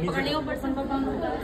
जो पकड़ने का पर्सन का कौन होता है?